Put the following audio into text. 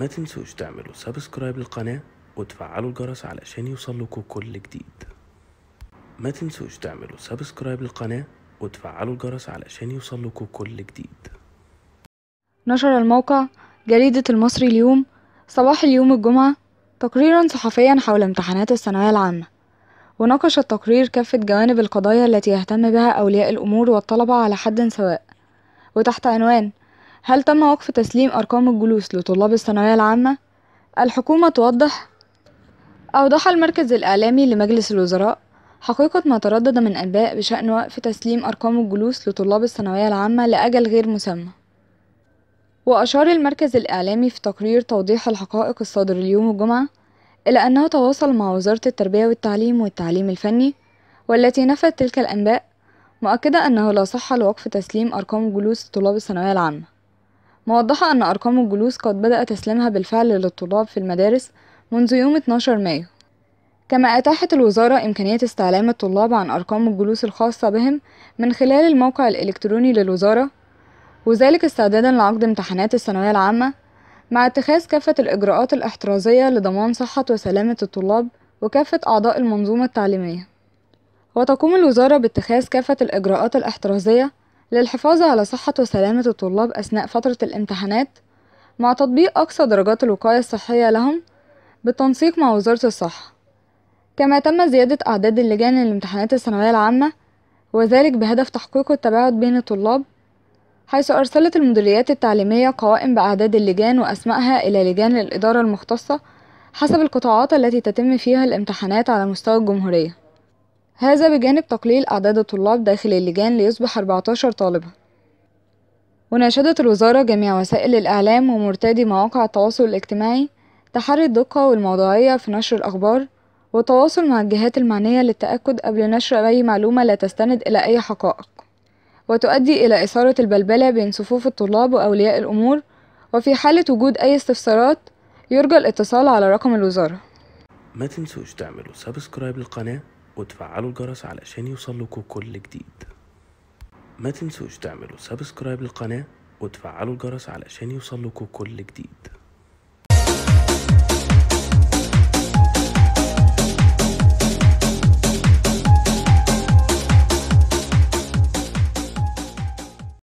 ما تنسوش تعملوا subscribe للقناة وتفعلوا الجرس علشان يوصلكوا كل جديد. ما تنسوش تعملوا subscribe للقناة وتفعلوا الجرس علشان يوصلكوا كل جديد. نشر الموقع جريدة المصري اليوم صباح اليوم الجمعة تقريرا صحفيا حول امتحانات الثانوية العامة. وناقش التقرير كافة جوانب القضايا التي يهتم بها أولياء الأمور والطلبة على حد سواء. وتحت عنوان هل تم وقف تسليم أرقام الجلوس لطلاب الثانوية العامة؟ الحكومة توضح. أوضح المركز الإعلامي لمجلس الوزراء حقيقة ما تردد من أنباء بشأن وقف تسليم أرقام الجلوس لطلاب الثانوية العامة لأجل غير مسمى. وأشار المركز الإعلامي في تقرير توضيح الحقائق الصادر اليوم الجمعة إلى أنه تواصل مع وزارة التربية والتعليم والتعليم الفني والتي نفت تلك الأنباء مؤكدة أنه لا صحة لوقف تسليم أرقام جلوس طلاب الثانوية العامة. موضحة أن أرقام الجلوس قد بدأ تسليمها بالفعل للطلاب في المدارس منذ يوم 12 مايو. كما أتاحت الوزارة إمكانية استعلام الطلاب عن أرقام الجلوس الخاصة بهم من خلال الموقع الإلكتروني للوزارة وذلك استعدادا لعقد امتحانات الثانوية العامة مع اتخاذ كافة الإجراءات الاحترازية لضمان صحة وسلامة الطلاب وكافة أعضاء المنظومة التعليمية. وتقوم الوزارة باتخاذ كافة الإجراءات الاحترازية للحفاظ على صحة وسلامة الطلاب أثناء فترة الامتحانات مع تطبيق أقصى درجات الوقاية الصحية لهم بالتنسيق مع وزارة الصحة. كما تم زيادة أعداد اللجان للامتحانات الثانوية العامة وذلك بهدف تحقيق التباعد بين الطلاب حيث أرسلت المديريات التعليمية قوائم بأعداد اللجان وأسمائها إلى لجان الإدارة المختصة حسب القطاعات التي تتم فيها الامتحانات على مستوى الجمهورية. هذا بجانب تقليل أعداد الطلاب داخل اللجان ليصبح 14 طالبا. وناشدت الوزارة جميع وسائل الإعلام ومرتادي مواقع التواصل الاجتماعي تحري الدقة والموضوعية في نشر الأخبار والتواصل مع الجهات المعنية للتأكد قبل نشر أي معلومة لا تستند إلى أي حقائق. وتؤدي إلى إثارة البلبلة بين صفوف الطلاب وأولياء الأمور وفي حالة وجود أي استفسارات يرجى الاتصال على رقم الوزارة. ما تنسوش تعملوا subscribe للقناة وتفعلوا الجرس علشان يوصلكوا كل جديد. ما تنسوش تعملوا subscribe للقناة وتفعلوا الجرس علشان يوصلكوا كل جديد.